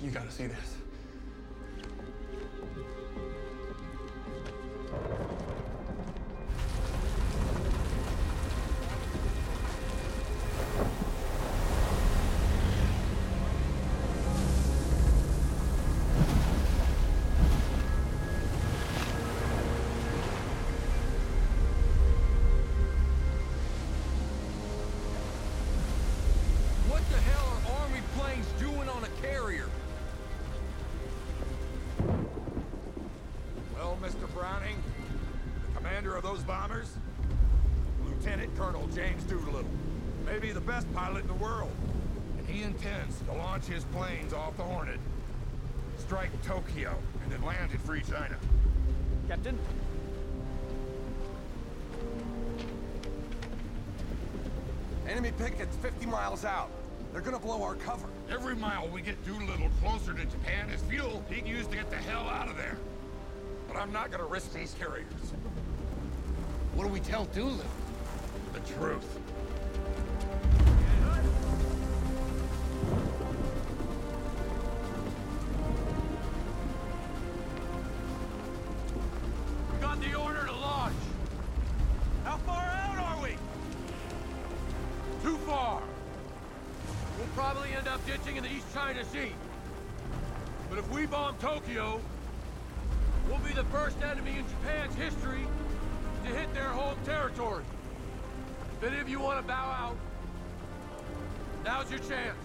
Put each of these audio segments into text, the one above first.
You gotta see this. What the hell are army planes doing on a carrier? Browning, the commander of those bombers, Lieutenant Colonel James Doolittle, maybe the best pilot in the world. And he intends to launch his planes off the Hornet, strike Tokyo, and then land in free China. Captain? Enemy pickets 50 miles out. They're gonna blow our cover. Every mile we get Doolittle closer to Japan is fuel he can use to get the hell out of there. But I'm not gonna risk these carriers. What do we tell Doolittle? The truth. We got the order to launch. How far out are we? Too far. We'll probably end up ditching in the East China Sea. But if we bomb Tokyo, we'll be the first enemy in Japan's history to hit their home territory. If any of you want to bow out, now's your chance.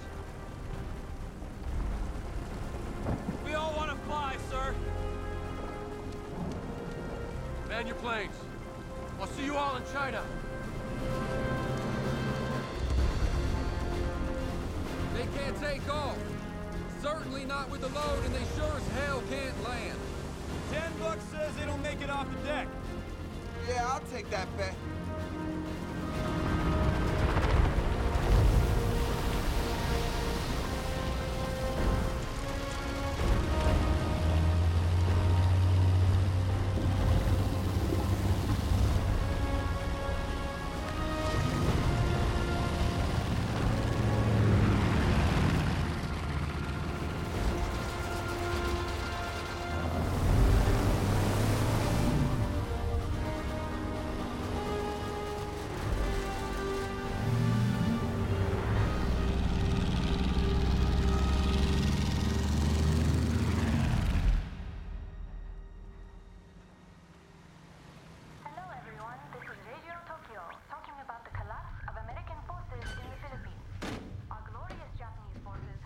We all want to fly, sir. Man your planes. I'll see you all in China. They can't take off. Certainly not with the load, and they sure as hell can't land. Ten bucks says they don't make it off the deck. Yeah, I'll take that bet.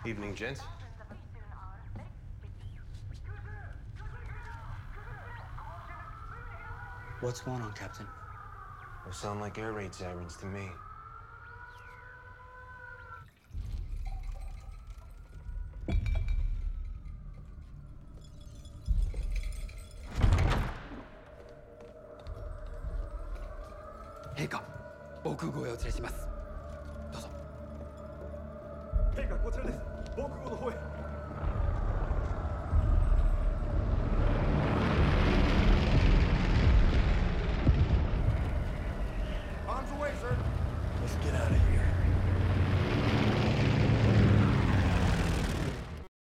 Evening, gents. What's going on, Captain? Those sound like air raid sirens to me. Heika, 防空壕へお連れします。どうぞ。陛下、こちらです。Bombs Arms away, sir. Let's get out of here.